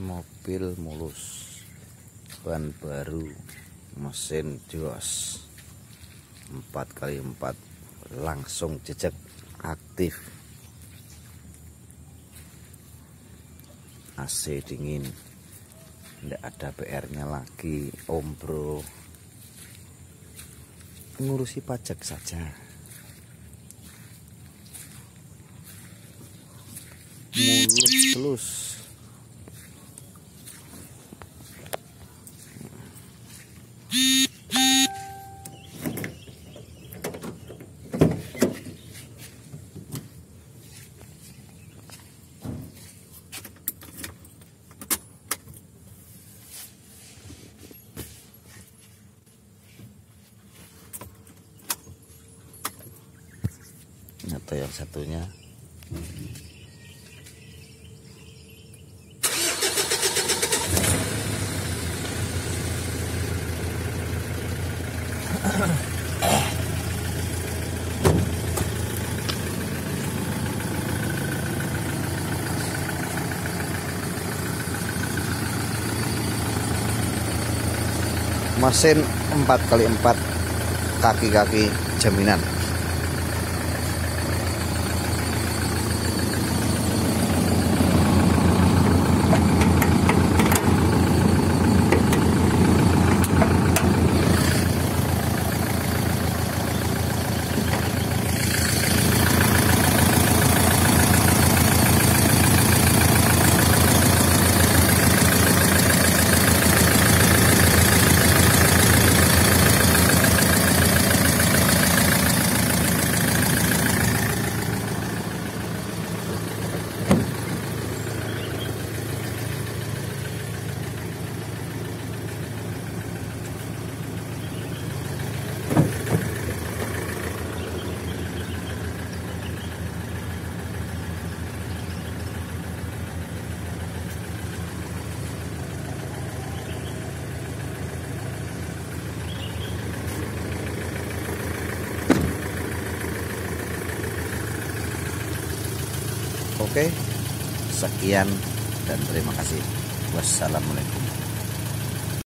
Mobil mulus. Ban baru mesin jos 4x4 langsung jejak aktif. AC dingin tidak ada PR nya lagi om bro. Ngurusi pajak saja. Mulus terus atau yang satunya. Mesin 4x4 kaki-kaki jaminan Oke, sekian dan terima kasih. Wassalamualaikum.